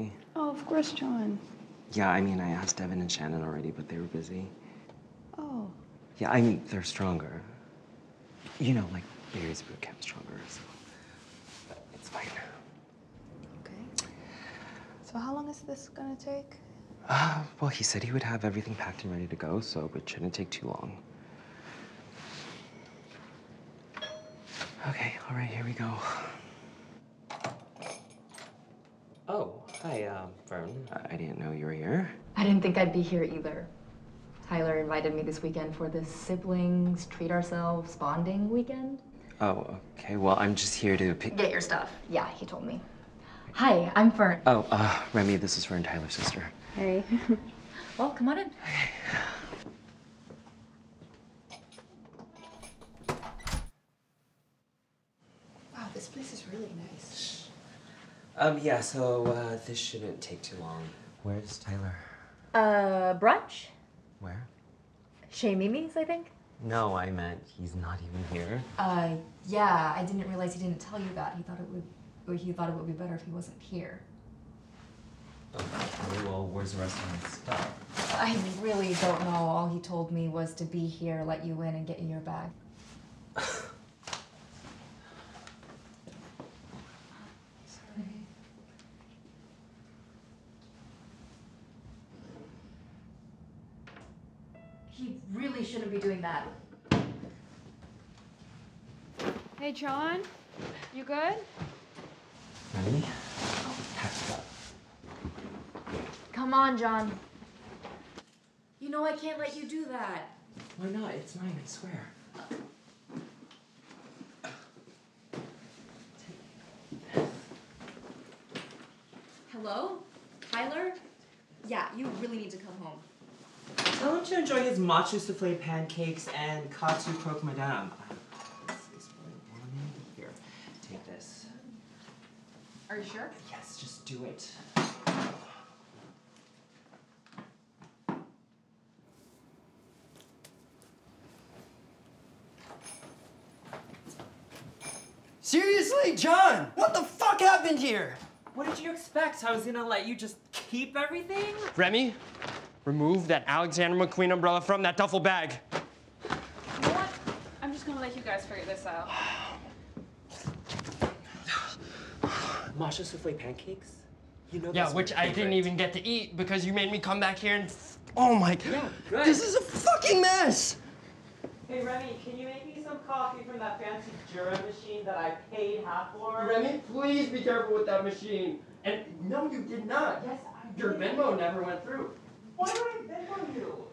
me. Oh, of course, John. Yeah, I mean, I asked Devin and Shannon already, but they were busy. Oh. Yeah, I mean, they're stronger. You know, like Barry's boot camp stronger, so but it's fine. Okay. So how long is this gonna take? Uh, well, he said he would have everything packed and ready to go, so it shouldn't take too long. Okay, all right, here we go. Oh, hi, um, Fern. I I didn't know you were here. I didn't think I'd be here either. Tyler invited me this weekend for this siblings treat ourselves bonding weekend. Oh, okay. Well, I'm just here to pick. Get your stuff. Yeah, he told me. Hi, I'm Fern. Oh, uh, Remi, this is Fern, Tyler's sister. Hey. Well, come on in. Okay. Wow, this place is really nice. Um, yeah, so, uh, this shouldn't take too long. Where's Tyler? Uh, brunch? Where? Chez Mimi's, I think. No, I meant he's not even here. Uh, yeah, I didn't realize he didn't tell you that. He thought it would, or he thought it would be better if he wasn't here. Okay, well, where's the rest of my stuff? I really don't know. All he told me was to be here, let you in, and get you your bag. He really shouldn't be doing that. Hey, John. You good? Remi? Pack it up. Come on, John. You know I can't let you do that. Why not? It's mine, I swear. Hello? Tyler? Yeah, you really need to come home. Tell him to enjoy his matcha souffle pancakes and katsu croque madame. This is what I wanted. Here, take this. Are you sure? Yes, just do it. Seriously, John, what the fuck happened here? What did you expect? I was gonna let you just keep everything? Remi, remove that Alexander McQueen umbrella from that duffel bag. You know what? I'm just gonna let you guys figure this out. Matcha souffle pancakes? You know Yeah, which my I didn't even get to eat because you made me come back here and. f- Oh my god. Yeah, good. This is a fucking mess! Hey Remi, can you make me some coffee from that fancy Jura machine that I paid half for? Remi, please be careful with that machine. And no, you did not. Yes, I Your did. Venmo never went through. Why would I Venmo you?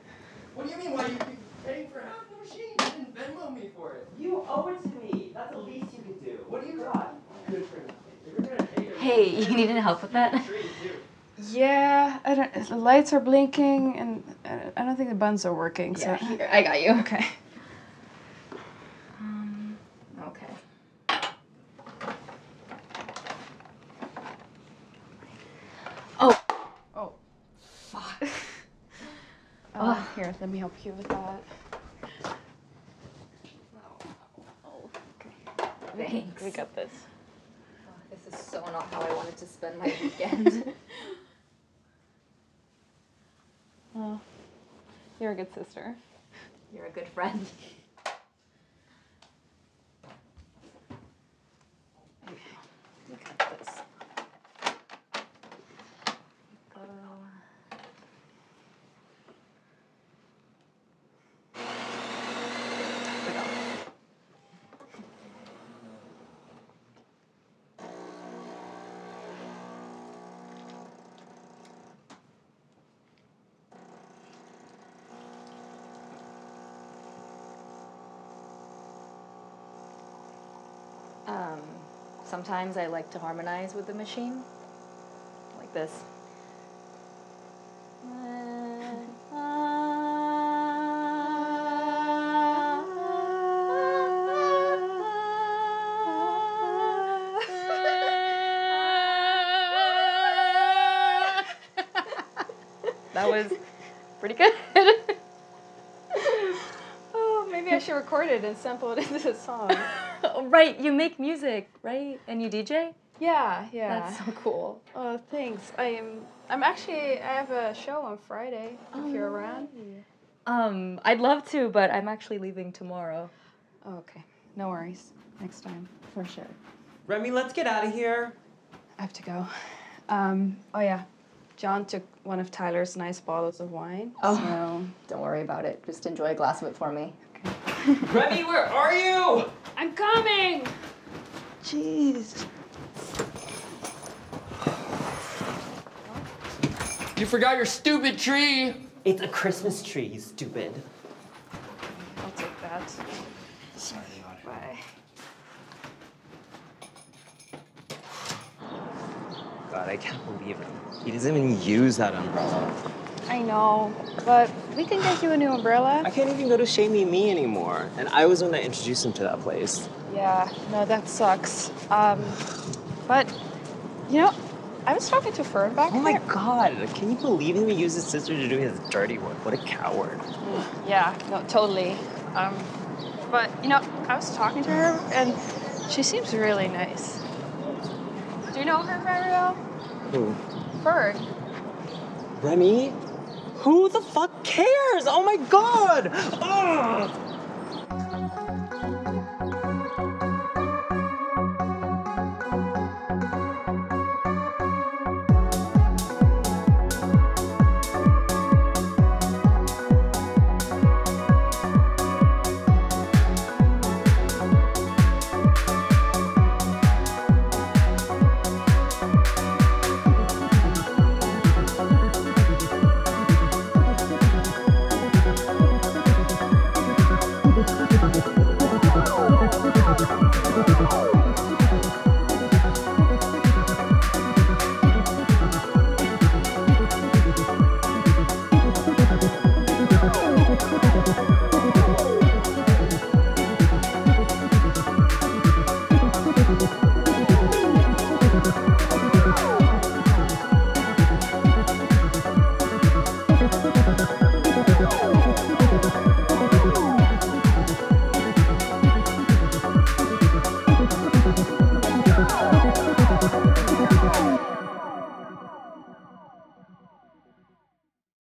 What do you mean? Why are you paying for half the machine? You didn't Venmo me for it. You owe it to me. That's the least you could do. What do you got? Good for nothing. If you're gonna take it, Hey, you need any help with that? Sure you do. Yeah, I don't, the lights are blinking, and I I don't think the buns are working. So. Yeah, here, I got you. Okay. Um, okay. Oh, Oh, fuck. uh, here, let me help you with that. Oh, Thanks. We got this. Oh, this is so not how I wanted to spend my weekend. Well, you're a good sister. You're a good friend. We got this. Um, sometimes I like to harmonize with the machine, like this. That was pretty good. oh, maybe I should record it and sample it into a song. Oh, right, you make music, right? And you DJ? Yeah, yeah. That's so cool. Oh, thanks. I am. I'm actually. I have a show on Friday. If you're around. Um, I'd love to, but I'm actually leaving tomorrow. Oh, okay. No worries. Next time. For sure. Remi, let's get out of here. I have to go. Um. Oh yeah. John took one of Tyler's nice bottles of wine. Oh. So. Don't worry about it. Just enjoy a glass of it for me. Okay. Remi, where are you? I'm coming. Jeez. You forgot your stupid tree. It's a Christmas tree, you stupid. I'll take that. Sorry about. Bye. God, I can't believe it. He doesn't even use that umbrella. I know, but we can get you a new umbrella. I can't even go to Chez Mimi anymore. And I was the one that introduced him to that place. Yeah, no, that sucks. Um, but you know, I was talking to Fern back Oh my there. god, can you believe him? He used his sister to do his dirty work. What a coward. Yeah, no, totally. Um, but you know, I was talking to her, and she seems really nice. Do you know her very well? Who? Fern. Remi? Who the fuck cares? Oh my god! Ugh!